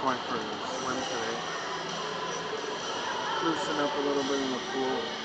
going for a swim today. Loosen up a little bit in the pool.